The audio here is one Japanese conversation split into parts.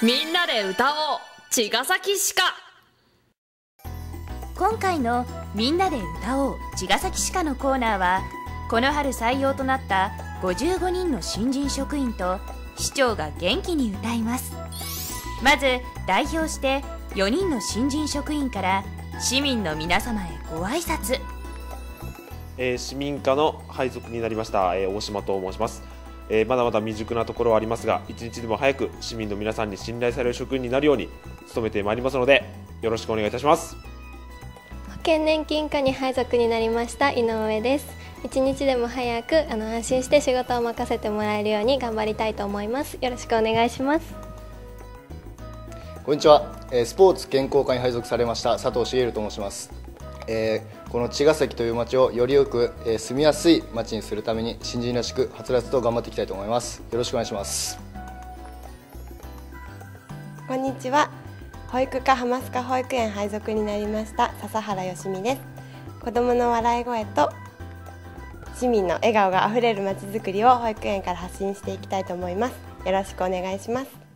みんなで歌おう。茅ヶ崎歯科今回の「みんなで歌おう茅ヶ崎歯科」のコーナーはこの春採用となった55人の新人職員と市長が元気に歌います。まず代表して4人の新人職員から市民の皆様へご挨拶。えー市民課の配属になりました、えー大島と申します、えーまだまだ未熟なところはありますが一日でも早く市民の皆さんに信頼される職員になるように努めてまいりますのでよろしくお願いいたします。保険年金課に配属になりました井上です。一日でも早くあの安心して仕事を任せてもらえるように頑張りたいと思います。よろしくお願いします。こんにちは、えースポーツ健康課に配属されました佐藤茂と申します、えーこの茅ヶ崎という町をよりよく、えー住みやすい町にするために新人らしくはつらつと頑張っていきたいと思います。よろしくお願いします。こんにちは。保育課浜須賀保育園配属になりました笹原よしみです。子どもの笑い声と市民の笑顔があふれるまちづくりを保育園から発信していきたいと思います。よろしくお願いします。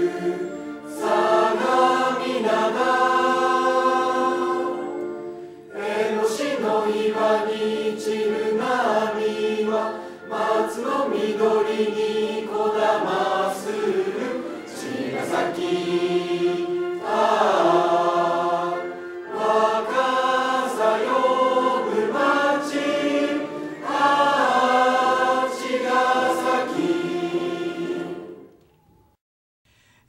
え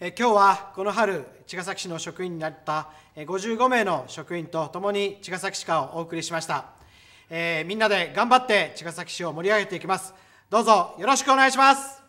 今日はこの春、茅ヶ崎市の職員になったえ55名の職員とともに茅ヶ崎市課をお送りしました。えーみんなで頑張って茅ヶ崎市を盛り上げていきます。どうぞ。よろしくお願いします